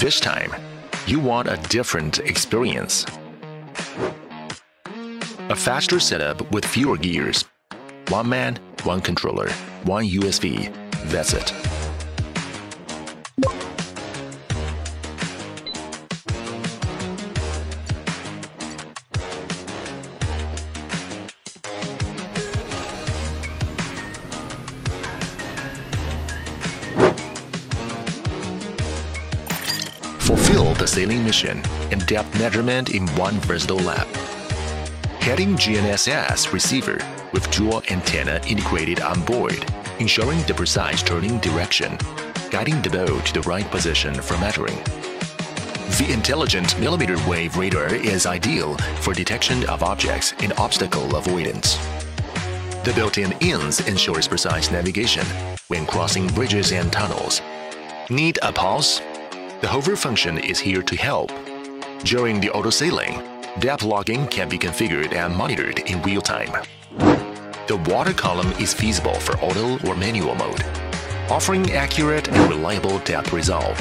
this time, you want a different experience. A faster setup with fewer gears. One man, one controller, one USV. That's it. The sailing mission and depth measurement in one versatile lab. Heading GNSS receiver with dual antenna integrated on board, ensuring the precise turning direction, guiding the boat to the right position for measuring. The intelligent millimeter wave radar is ideal for detection of objects and obstacle avoidance. The built-in INS ensures precise navigation when crossing bridges and tunnels. Need a pause? The hover function is here to help. During the auto sailing, depth logging can be configured and monitored in real time. The water column is feasible for auto or manual mode, offering accurate and reliable depth result.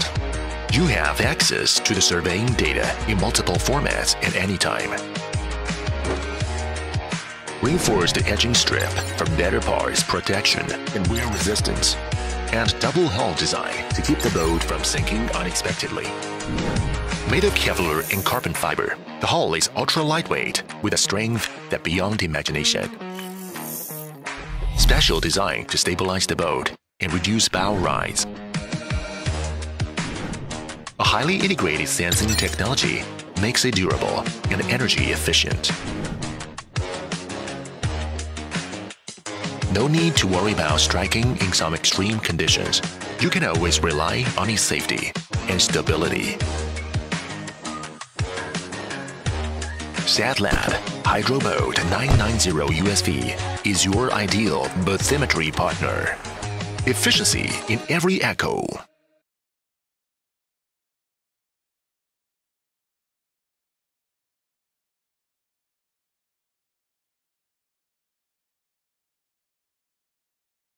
You have access to the surveying data in multiple formats at any time. Reinforced edging strip for better parts protection and wear resistance and double hull design to keep the boat from sinking unexpectedly. Made of Kevlar and carbon fiber, the hull is ultra lightweight with a strength that beyond imagination. Special design to stabilize the boat and reduce bow rise. A highly integrated sensing technology makes it durable and energy efficient. No need to worry about striking in some extreme conditions. You can always rely on its safety and stability. SatLab HydroBoat 990 USV is your ideal bathymetry partner. Efficiency in every echo.